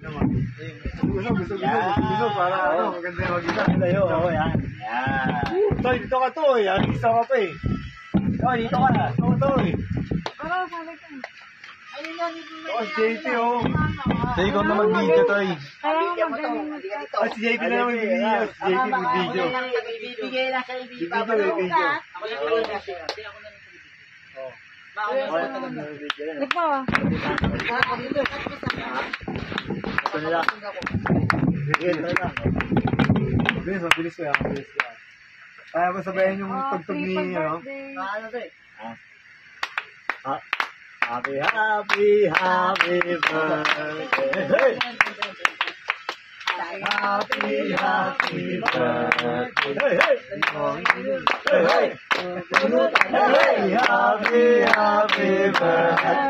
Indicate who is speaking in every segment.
Speaker 1: naman. Gusto, gusto, gusto, gusto, para ano, maganda yung mag-isa. Oo,
Speaker 2: yan. Yan.
Speaker 1: Toy, dito ka to. Ang isa ka pa eh.
Speaker 2: Oh, dito ka na.
Speaker 1: Ito to eh.
Speaker 3: Ano, sabi ko.
Speaker 4: Ayun lang, mo Oh, si JP oh. Sa ikaw na mag-video,
Speaker 2: Toy.
Speaker 3: Ah,
Speaker 4: si
Speaker 1: JP na naman yung video. Si JP yung video.
Speaker 4: Bibigay lang may video. Ako lang yung video.
Speaker 2: Di
Speaker 3: pa.
Speaker 2: Ito na lang.
Speaker 1: Sige, try
Speaker 2: lang.
Speaker 1: Mabilis, mabilis ko yan. Mabilis ko yan. Kaya mo sabayan yung tugtog ni, ano?
Speaker 3: Ano
Speaker 4: to?
Speaker 2: Ah. Happy, happy, happy birthday.
Speaker 4: Happy, happy
Speaker 2: birthday. Hey, hey. Hey, hey.
Speaker 4: Hey,
Speaker 2: happy, happy birthday.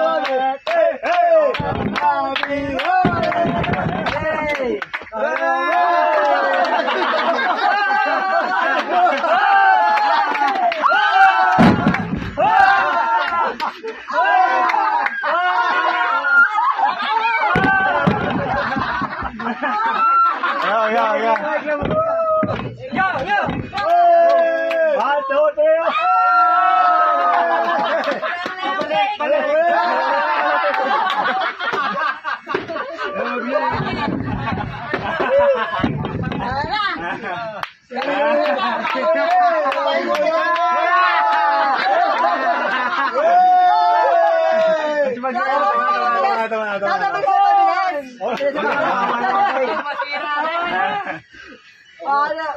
Speaker 2: Ano na? Ayan na, ayan
Speaker 4: Ayan, ayan,
Speaker 1: ayan. Tatapag ko
Speaker 4: pabilis. Wala.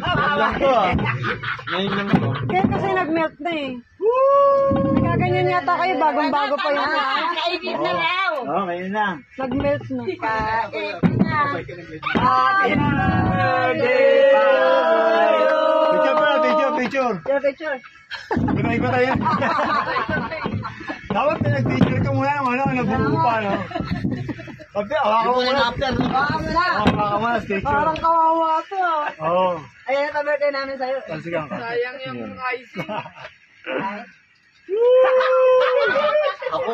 Speaker 2: Ah. Ngayon lang to.
Speaker 3: Kaya kasi nag-melt na eh. Nagaganyan yata kayo, bagong-bago pa yun.
Speaker 4: Kaibig na raw.
Speaker 2: Oh, ngayon na.
Speaker 3: Nag-melt na. Picture
Speaker 4: pa, picture,
Speaker 1: picture.
Speaker 4: Picture.
Speaker 1: Iba iba tayo. Dapat pinag-picture ko muna yung ano, nabuo pa, no? Kapit, hawakan mo muna. Mo
Speaker 4: na. Hawakan mo
Speaker 1: muna, picture. Parang
Speaker 4: kawawa to.
Speaker 1: Oo.
Speaker 4: Ayan, pa-birthday namin sa'yo. Ka. Sayang
Speaker 2: yung
Speaker 1: icing.
Speaker 4: Ako